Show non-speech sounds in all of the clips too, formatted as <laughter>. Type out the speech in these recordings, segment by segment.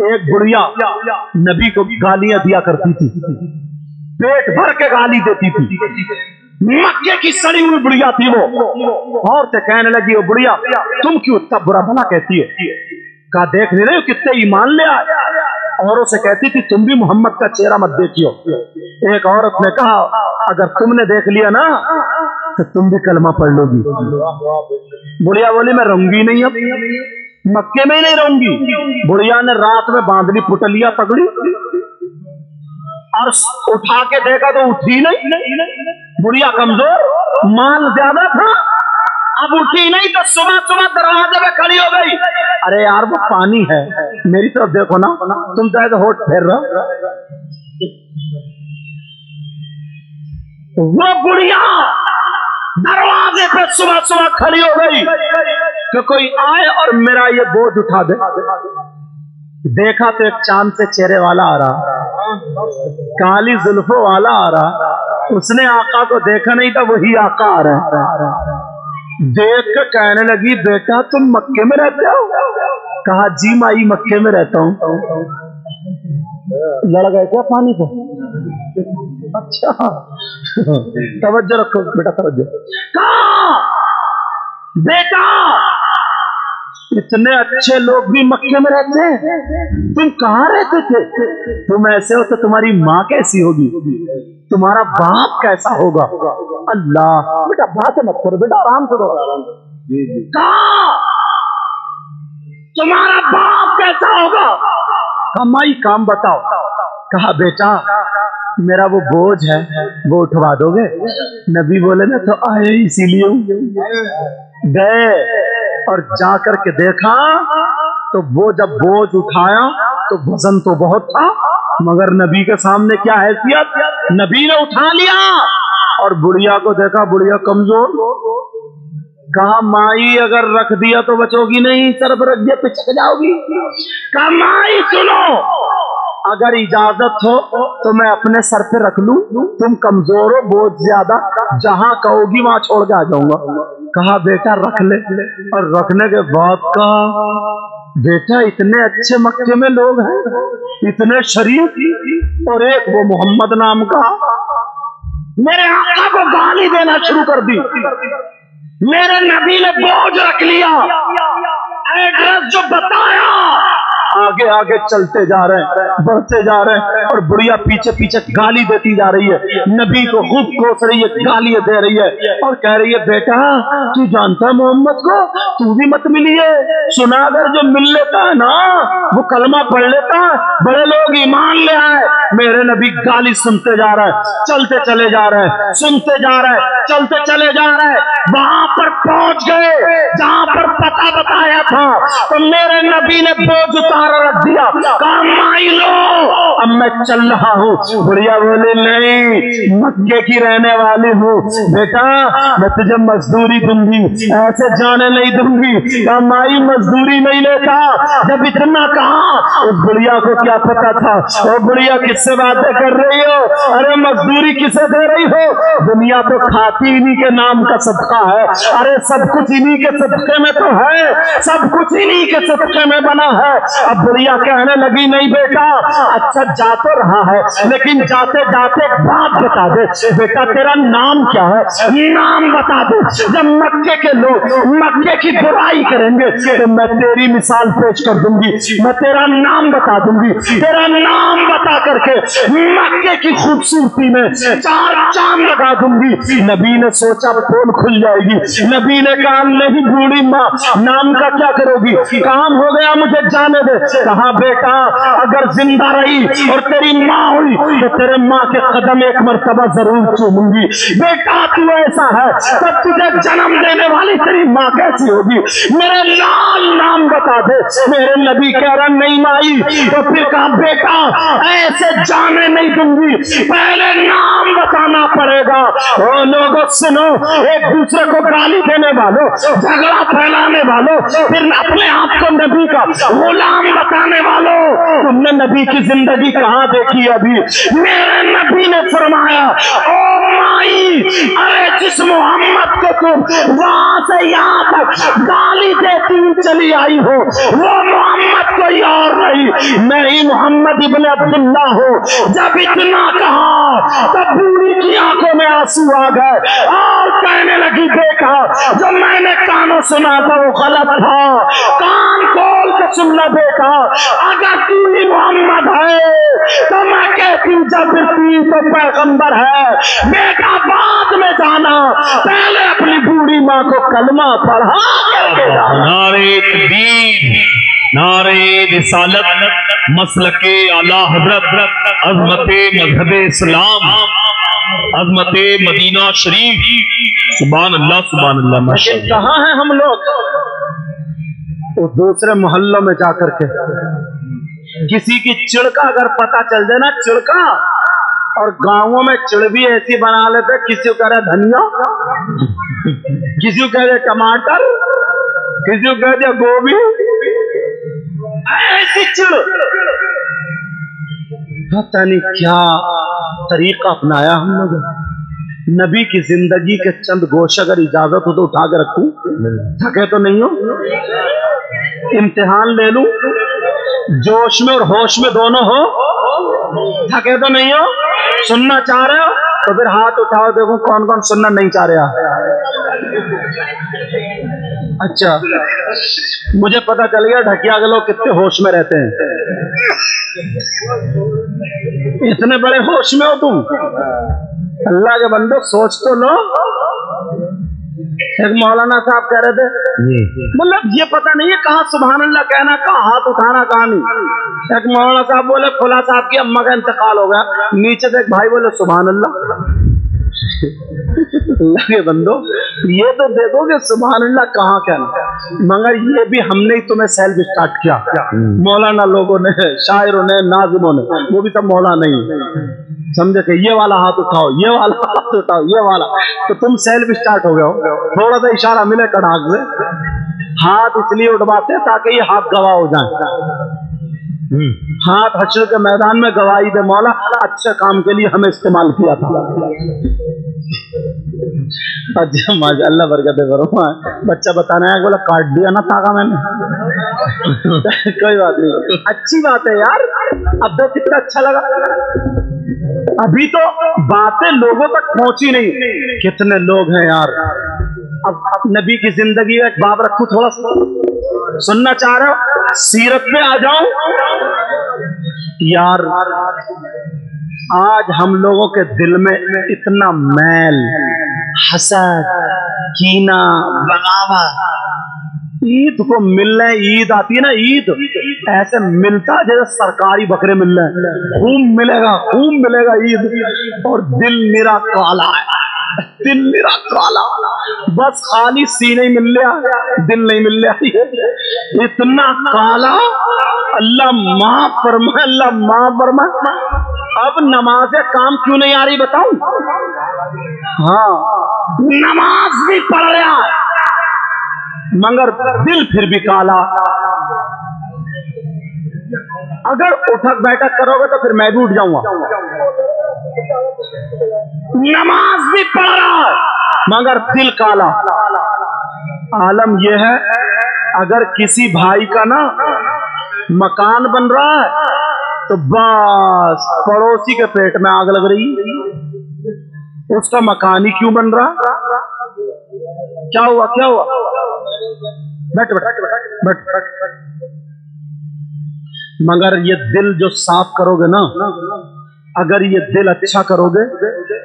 एक बुढ़िया नबी को गालियाँ दिया करती थी। पेट भर के गाली देती थी। मक्के की सड़ी हुई बुढ़िया थी वो। और से कहने लगी वो बुढ़िया तुम क्यों इतना बुरा भला कहती है? कहा देख नहीं रहे कितने ईमान ले आए? औरों से कहती थी, तुम भी मोहम्मद का चेहरा मत देखियो। एक औरत ने कहा, अगर तुमने देख लिया ना तो तुम भी कलमा पढ़ लोगी। बुढ़िया बोली, मैं रहूँगी नहीं अब। मक्के में नहीं रहूँगी। बुढ़िया ने रात में बाँध ली पुटलिया पगड़ी और उठा के देखा तो उठी नहीं। बुढ़िया कमज़ोर, माल ज़्यादा था, अब उठी नहीं तो सुबह सुबह दरवाजे में खड़ी हो गई। अरे यार, वो पानी है, मेरी तरफ़ देखो ना, तुम चाहे तो होठ फेर रहो वो बुढ़िया दरवाजे पे सुबह सुबह खड़ी हो गई। कि कोई आए और मेरा ये बोझ उठा दे। देखा तो एक चाँद से चेहरे वाला आ रहा, काली जुल्फों वाला आ रहा, उसने आका को देखा नहीं था, वही आका आ रहा देख के कहने लगी, बेटा, तुम मक्के में रहते हो? कहा, जी माई, मक्के में रहता हूँ। लड़ गए क्या पानी को? अच्छा। तवज्जो रखो, बेटा, तवज्जो। कहा, बेटा इतने अच्छे लोग भी मक्के में रहते हैं। तुम कहाँ रहते थे? तुम ऐसे हो तो तुम्हारी माँ कैसी होगी? तुम्हारा बाप कैसा होगा? अल्लाह। बेटा, बात मत करो, बेटा आराम से कहा? तुम्हारा बाप कैसा होगा? कमाई काम बताओ। कहा, बेटा, मेरा वो बोझ है, वो उठवा दोगे? नबी बोले ना तो आए इसीलिए गए। और जा करके देखा तो वो जब बोझ उठाया तो वज़न तो बहुत था, मगर नबी के सामने क्या हैसियत? नबी ने उठा लिया और बुढ़िया को देखा, बुढ़िया कमज़ोर। कहा, माई अगर रख दिया तो बचोगी नहीं सरफ रख दिया पिछक जाओगी। कहा, माई सुनो अगर इजाज़त हो तो मैं अपने सर पे रख लूँ। तुम कमज़ोर हो, बहुत ज़्यादा। जहाँ कहोगी, वहाँ छोड़ के आ जाऊँगा। कहा, बेटा, रख ले। और रखने के बाद कहा, बेटा, इतने अच्छे मक्के में लोग हैं, इतने शरीफ और एक वो मोहम्मद नाम का मेरे आका को गाली देना शुरू कर दी। मेरे नबी ने बोझ रख लिया। एड्रेस जो बताया आगे आगे चलते जा रहे हैं, बढ़ते जा रहे हैं और बुढ़िया पीछे पीछे गाली देती जा रही है। नबी को खूब कोस रही है गाली दे रही है और कह रही है, बेटा, तू जानता मोहम्मद को? तू भी मत मिलिए। सुना अगर जो मिल लेता है ना, वो कलमा पढ़ लेता है। बड़े लोग ईमान ले आए। मेरे नबी गाली सुनते जा रहे हैं, चलते चले जा रहे हैं, सुनते जा रहे हैं, चलते चले जा रहे हैं। वहाँ पहुँच गए। जहाँ पर पता बताया था तो मेरे नबी ने बोझ उतार रख दिया। कहा माई लो अब मैं चल रहा हूँ। बुढ़िया बोले, नहीं, मक्के की रहने वाली हूँ। बेटा, मैं तुझे मजदूरी दूँगी, ऐसे जाने नहीं दूँगी। कहा, माई, मजदूरी नहीं लेता। जब इतना कहा, उस बुढ़िया को क्या पता था? वो बुढ़िया, किससे बातें कर रही हो? अरे, मजदूरी किसे दे रही हो? दुनिया तो खाती इन्हीं के नाम का सबका है। अरे सब कुछ इन्हीं के सदके में तो है। सब कुछ इन्हीं के सदके में बना है। अब बुढ़िया कहने लगी, नहीं बेटा अच्छा जा तो रहा है, लेकिन जाते जाते बात बता दे। बेटा, तेरा नाम क्या है? नाम बता दे। जब मक्के के लोग मक्के की बुराई करेंगे तो मैं तेरी मिसाल पेश कर दूँगी। मैं तेरा नाम बता दूँगी। तेरा नाम बता करके मक्के की खूबसूरती में चार चाँद लगा दूँगी। नबी ने सोचा फ़ोन खुल जाएगी। नबी ने कहा, नहीं बूढ़ी माँ, नाम का क्या करोगी? काम हो गया, मुझे जाने दे। कहा, बेटा, अगर ज़िंदा रही और तेरी माँ हुई तो तेरे माँ के कदम एक मरतबा ज़रूर चूमूँगी। बेटा, तू ऐसा है, तब तुझे जन्म देने वाली तेरी माँ कैसी होगी? मेरे लाल नाम बता दे। मेरे नबी कह रहा, नहीं माई। तो फिर कहा, बेटा, ऐसे जाने नहीं दूँगी। पहले नाम पड़ेगा लोगों सुनो एक दूसरे को गाली देने वालों, झगड़ा फैलाने वालों, फिर अपने आप को नबी का गुलाम बताने वालों। तुमने नबी की ज़िंदगी कहाँ देखी अभी? मेरे नबी ने फरमाया, ओ माई, अरे को वहाँ से यहाँ तक गाली देती हुई चली आई हो। वो मोहम्मद कोई और नहीं मैं ही मोहम्मद इबन अब्दुल्ला हूँ। जब इतना कहा, तब बूढ़ी की आँखों में आँसू आ गए। और कहने लगी, देखा, जो मैंने कानों सुना था, वो गलत था। कान खोल के सुनना देखा, अगर तू ही मोहम्मद है तो मैं कहती जब तू तो पैगंबर है। बेटा, बाद में जाना। पहले अपनी बूढ़ी माँ को कलमा पढ़ा नारे तकबीर नारे रिसालत मसल के आला हज़रत अजमत मज़हब इस्लाम अजमत मदीना शरीफ। सुबह अल्लाह सुबहान अल्लाह कहाँ हैं हम लोग? वो दूसरे मोहल्लों में जाकर के। किसी की चिड़का अगर पता चल जाए ना चिड़का और गाँवों में चिड़ भी ऐसी बना लेते, किसी कह रहे धनिया, किसी कह रहे टमाटर, किसी कह दिया गोभी। ऐसी चिड़। पता नहीं क्या तरीका अपनाया हम लोग नबी की ज़िंदगी के चंद गोश अगर इजाज़त हो तो उठा के रखू। थके तो नहीं हो। इम्तिहान ले लू। जोश में और होश में दोनों हो। थके तो नहीं हो। सुनना चाह रहे हो? तो फिर हाथ उठाओ, देखो कौन कौन सुनना नहीं चाह रहा। अच्छा मुझे पता चल गया ढकिया के लोग कितने होश में रहते हैं। इतने बड़े होश में हो तुम। अल्लाह के बंदो, सोच तो लो। एक मौलाना साहब कह रहे थे मतलब ये पता नहीं है कहाँ सुबहान अल्लाह कहना कहाँ हाथ उठाना कहा नहीं। एक मौलाना साहब बोले फुला साहब की अम्मा का इंतकाल हो गया। नीचे से एक भाई बोले सुबहान अल्लाह अल्लाह के बंदो ये तो देखो कि सुबहान अल्लाह कहाँ कहना। मगर ये भी हमने ही तुम्हें सेल्फ स्टार्ट किया। मौलाना लोगों ने शायरों ने नाजिमों ने वो भी सब मौलाना नहीं समझे कि ये वाला हाथ उठाओ ये वाला हाथ उठाओ ये वाला। तो तुम सेल्फ स्टार्ट हो गए हो। थोड़ा सा इशारा मिले कड़ाक से। हाथ इसलिए उठवाते ताकि ये हाथ गवाह हो जाए। हाथ हशर के मैदान में गवाही दे मौला अच्छे काम के लिए हमें इस्तेमाल किया था। अच्छा माशा अल्लाह बरकत करो बच्चा बताना है बोला काट दिया ना ताका मैंने। <laughs> कोई बात नहीं। अच्छी बात है यार। अब तो कितना अच्छा लगा। अभी तो बातें लोगों तक पहुँची नहीं। कितने लोग हैं यार। अब नबी की ज़िंदगी में एक बाब रखू थोड़ा सा। सुनना चाह रहे हो? सीरत में आ जाऊँ? यार, आज हम लोगों के दिल में इतना मैल, हसद कीना बगावत ईद को मिलने ईद आती है ना ईद? ऐसे मिलता जैसे सरकारी बकरे मिल रहे खूब मिलेगा खूब मिलेगा ईद। और दिल मेरा काला है। दिल मेरा काला। बस खाली सीने ही मिल रहा दिल नहीं मिल रहा इतना काला। अल्लाह माँ फरमा, अल्लाह माँ फरमा। अब नमाज़ काम क्यों नहीं आ रही बताऊ? हाँ नमाज़ भी पढ़ रहा है। मगर दिल फिर भी काला। अगर उठक बैठक करोगे तो फिर मैं भी उठ जाऊँगा। नमाज़ भी पढ़ रहा मगर दिल काला। आलम यह है, अगर किसी भाई का ना मकान बन रहा है तो बस पड़ोसी के पेट में आग लग रही। उसका मकान ही क्यों बन रहा? क्या हुआ क्या हुआ? बैठ बैठ बैठ बैठ। मगर ये दिल जो साफ़ करोगे ना, अगर ये दिल अच्छा करोगे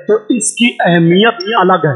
तो इसकी अहमियत अलग है।